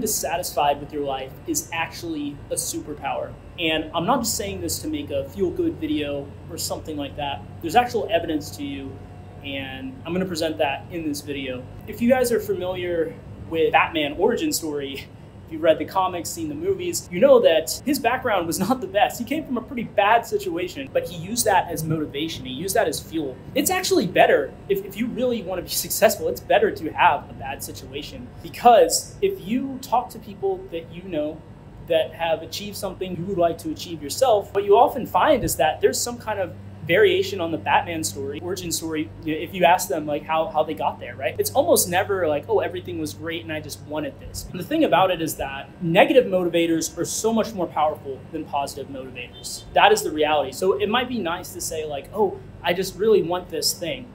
dissatisfied with your life is actually a superpower. And I'm not just saying this to make a feel good video or something like that. There's actual evidence to you, and I'm going to present that in this video. If you guys are familiar with Batman origin story, if you've read the comics, seen the movies, you know that his background was not the best. He came from a pretty bad situation, but he used that as motivation. He used that as fuel. It's actually better, if, if you really want to be successful, it's better to have a bad situation because if you talk to people that you know that have achieved something you would like to achieve yourself, what you often find is that there's some kind of variation on the Batman story, origin story, if you ask them like how, how they got there, right? It's almost never like, oh, everything was great and I just wanted this. And the thing about it is that negative motivators are so much more powerful than positive motivators. That is the reality. So it might be nice to say like, oh, I just really want this thing.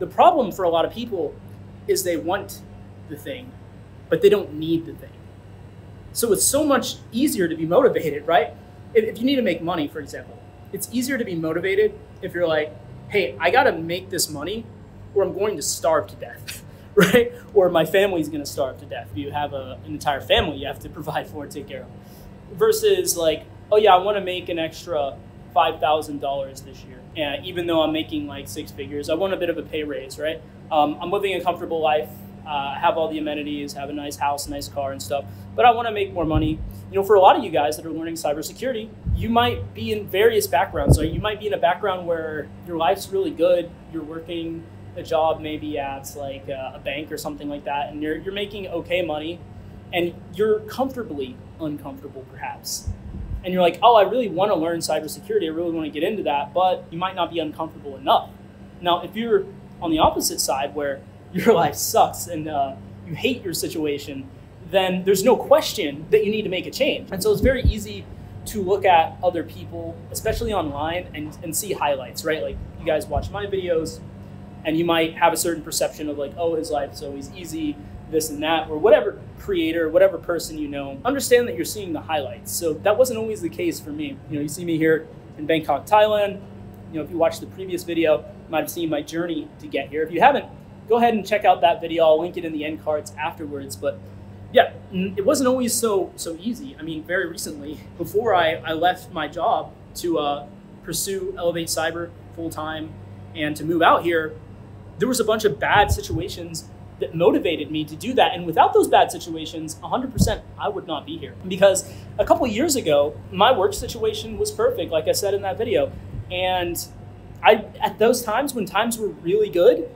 The problem for a lot of people is they want the thing, but they don't need the thing. So it's so much easier to be motivated, right? If you need to make money, for example, it's easier to be motivated if you're like, hey, I got to make this money or I'm going to starve to death, right? Or my family's going to starve to death. You have a, an entire family you have to provide for and take care of. Versus like, oh yeah, I want to make an extra $5,000 this year. And even though I'm making like six figures, I want a bit of a pay raise, right? Um, I'm living a comfortable life. Uh, have all the amenities, have a nice house, nice car, and stuff. But I want to make more money. You know, for a lot of you guys that are learning cybersecurity, you might be in various backgrounds. So you might be in a background where your life's really good. You're working a job maybe at like a bank or something like that, and you're you're making okay money, and you're comfortably uncomfortable perhaps. And you're like, oh, I really want to learn cybersecurity. I really want to get into that, but you might not be uncomfortable enough. Now, if you're on the opposite side where your life sucks and uh, you hate your situation, then there's no question that you need to make a change. And so it's very easy to look at other people, especially online, and, and see highlights, right? Like you guys watch my videos and you might have a certain perception of like, oh, his life's always easy, this and that, or whatever creator, whatever person you know. Understand that you're seeing the highlights. So that wasn't always the case for me. You know, you see me here in Bangkok, Thailand. You know, if you watched the previous video, you might have seen my journey to get here. If you haven't, go ahead and check out that video. I'll link it in the end cards afterwards. But yeah, it wasn't always so so easy. I mean, very recently, before I, I left my job to uh, pursue Elevate Cyber full time and to move out here, there was a bunch of bad situations that motivated me to do that. And without those bad situations, 100% I would not be here. Because a couple years ago, my work situation was perfect, like I said in that video. And I, at those times when times were really good,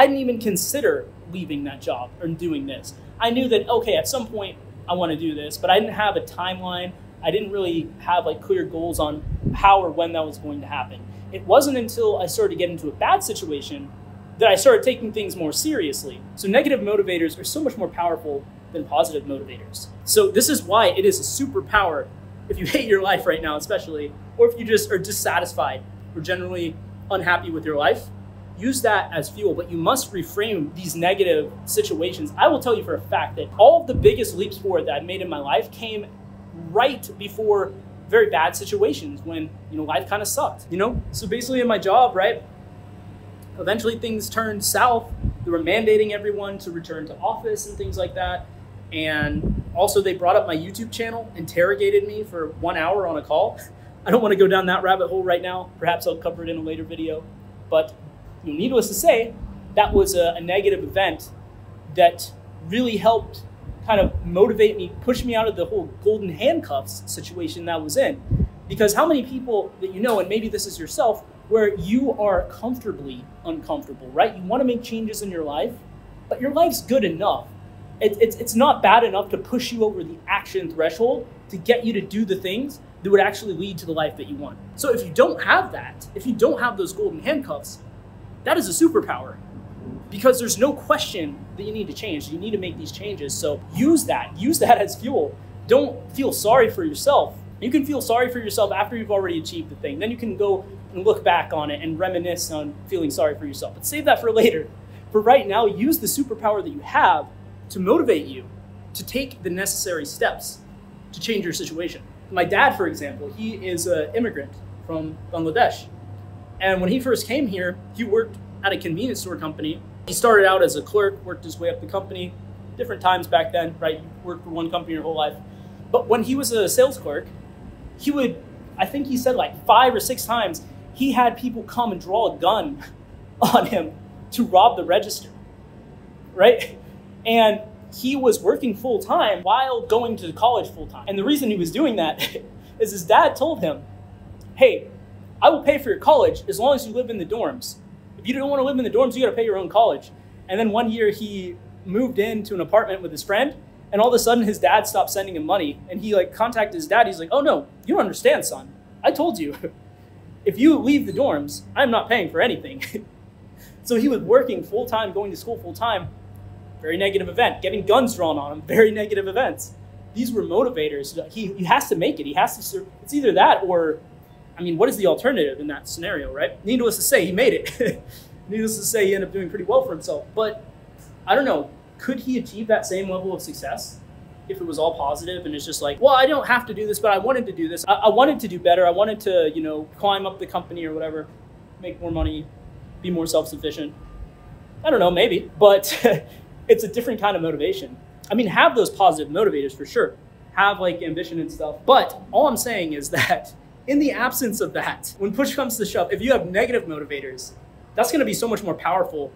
I didn't even consider leaving that job or doing this. I knew that, okay, at some point I want to do this, but I didn't have a timeline. I didn't really have like clear goals on how or when that was going to happen. It wasn't until I started to get into a bad situation that I started taking things more seriously. So negative motivators are so much more powerful than positive motivators. So this is why it is a superpower if you hate your life right now, especially, or if you just are dissatisfied or generally unhappy with your life, use that as fuel, but you must reframe these negative situations. I will tell you for a fact that all of the biggest leaps forward that I've made in my life came right before very bad situations when, you know, life kind of sucked, you know? So basically in my job, right? Eventually things turned south. They were mandating everyone to return to office and things like that. And also they brought up my YouTube channel, interrogated me for one hour on a call. I don't want to go down that rabbit hole right now. Perhaps I'll cover it in a later video. But needless to say, that was a, a negative event that really helped kind of motivate me, push me out of the whole golden handcuffs situation that I was in. Because how many people that you know, and maybe this is yourself, where you are comfortably uncomfortable, right? You want to make changes in your life, but your life's good enough. It, it's, it's not bad enough to push you over the action threshold to get you to do the things that would actually lead to the life that you want. So if you don't have that, if you don't have those golden handcuffs, that is a superpower because there's no question that you need to change. You need to make these changes. So use that. Use that as fuel. Don't feel sorry for yourself. You can feel sorry for yourself after you've already achieved the thing. Then you can go and look back on it and reminisce on feeling sorry for yourself. But save that for later. For right now, use the superpower that you have to motivate you to take the necessary steps to change your situation. My dad, for example, he is an immigrant from Bangladesh. And when he first came here, he worked at a convenience store company. He started out as a clerk, worked his way up the company, different times back then, right? You worked for one company your whole life. But when he was a sales clerk, he would, I think he said like five or six times, he had people come and draw a gun on him to rob the register, right? And he was working full time while going to college full time. And the reason he was doing that is his dad told him, hey, I will pay for your college as long as you live in the dorms. If you don't want to live in the dorms, you got to pay your own college. And then one year he moved into an apartment with his friend, and all of a sudden his dad stopped sending him money. And he like contacted his dad. He's like, "Oh no, you don't understand, son. I told you, if you leave the dorms, I'm not paying for anything." so he was working full time, going to school full time. Very negative event. Getting guns drawn on him. Very negative events. These were motivators. He, he has to make it. He has to. It's either that or, I mean, what is the alternative in that scenario, right? Needless to say, he made it. Needless to say, he ended up doing pretty well for himself. But I don't know, could he achieve that same level of success if it was all positive and it's just like, well, I don't have to do this, but I wanted to do this. I, I wanted to do better. I wanted to, you know, climb up the company or whatever, make more money, be more self sufficient. I don't know, maybe, but it's a different kind of motivation. I mean, have those positive motivators for sure, have like ambition and stuff. But all I'm saying is that in the absence of that, when push comes to shove, if you have negative motivators, that's going to be so much more powerful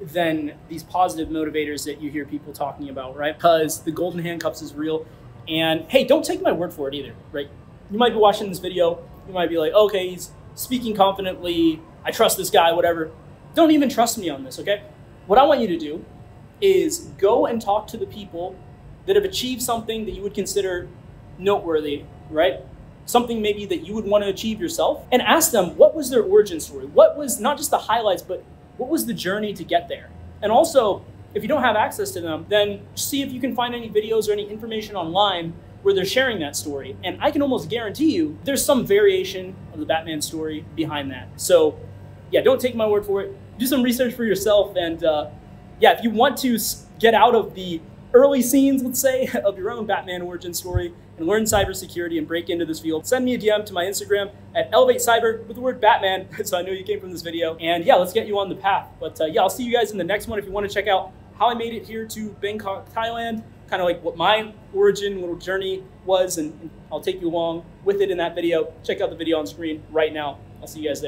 than these positive motivators that you hear people talking about, right? Because the golden handcuffs is real. And hey, don't take my word for it either, right? You might be watching this video, you might be like, okay, he's speaking confidently, I trust this guy, whatever. Don't even trust me on this, okay? What I want you to do is go and talk to the people that have achieved something that you would consider noteworthy, right? Something maybe that you would want to achieve yourself, and ask them what was their origin story? What was not just the highlights, but what was the journey to get there? And also, if you don't have access to them, then see if you can find any videos or any information online where they're sharing that story. And I can almost guarantee you there's some variation of the Batman story behind that. So, yeah, don't take my word for it. Do some research for yourself. And uh, yeah, if you want to get out of the early scenes, let's say, of your own Batman origin story and learn cybersecurity and break into this field, send me a DM to my Instagram at Elevate Cyber with the word Batman, so I know you came from this video. And yeah, let's get you on the path. But uh, yeah, I'll see you guys in the next one if you want to check out how I made it here to Bangkok, Thailand, kind of like what my origin little journey was, and, and I'll take you along with it in that video. Check out the video on screen right now. I'll see you guys there.